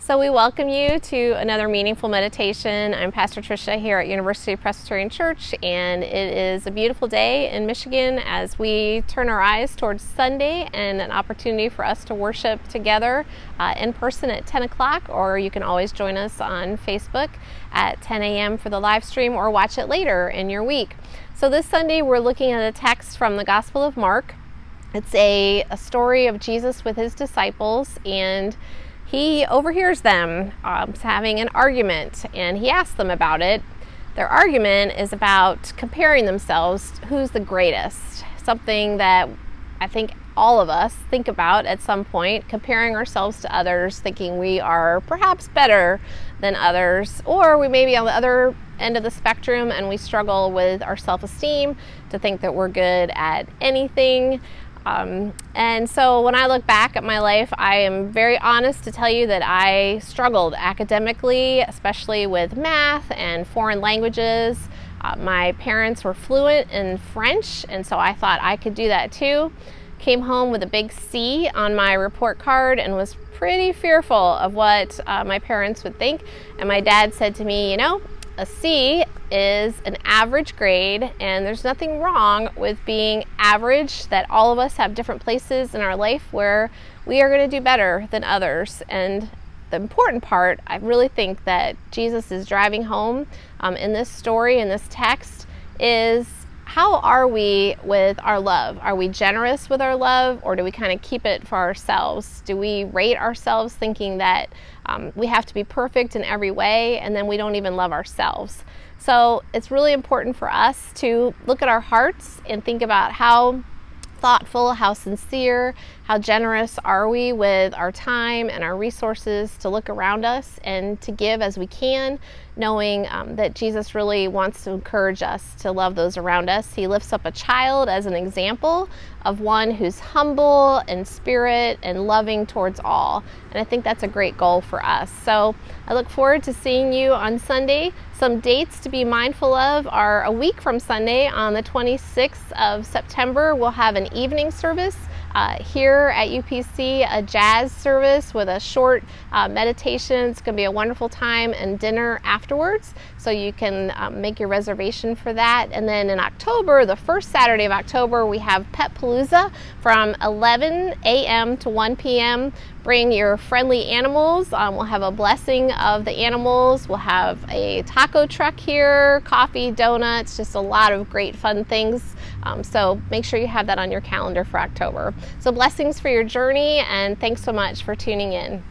So we welcome you to another meaningful meditation. I'm Pastor Tricia here at University Presbyterian Church, and it is a beautiful day in Michigan as we turn our eyes towards Sunday and an opportunity for us to worship together uh, in person at 10 o'clock, or you can always join us on Facebook at 10 a.m. for the live stream or watch it later in your week. So this Sunday, we're looking at a text from the Gospel of Mark. It's a, a story of Jesus with his disciples and he overhears them um, having an argument and he asks them about it. Their argument is about comparing themselves, who's the greatest, something that I think all of us think about at some point, comparing ourselves to others, thinking we are perhaps better than others, or we may be on the other end of the spectrum and we struggle with our self esteem to think that we're good at anything. Um, and so when I look back at my life, I am very honest to tell you that I struggled academically, especially with math and foreign languages. Uh, my parents were fluent in French, and so I thought I could do that too. Came home with a big C on my report card and was pretty fearful of what uh, my parents would think. And my dad said to me, You know, a C is an average grade, and there's nothing wrong with being average, that all of us have different places in our life where we are going to do better than others. And the important part, I really think that Jesus is driving home um, in this story, in this text, is how are we with our love? Are we generous with our love or do we kind of keep it for ourselves? Do we rate ourselves thinking that um, we have to be perfect in every way and then we don't even love ourselves? So it's really important for us to look at our hearts and think about how thoughtful, how sincere, how generous are we with our time and our resources to look around us and to give as we can, knowing um, that Jesus really wants to encourage us to love those around us. He lifts up a child as an example of one who's humble in spirit and loving towards all. And I think that's a great goal for us. So I look forward to seeing you on Sunday. Some dates to be mindful of are a week from Sunday on the 26th of September, we'll have an evening service uh, here at UPC, a jazz service with a short uh, meditation. It's going to be a wonderful time and dinner afterwards, so you can um, make your reservation for that. And then in October, the first Saturday of October, we have Pet Palooza from 11 a.m. to 1 p.m. Bring your friendly animals. Um, we'll have a blessing of the animals. We'll have a taco truck here, coffee, donuts, just a lot of great fun things. Um, so make sure you have that on your calendar for October. So blessings for your journey and thanks so much for tuning in.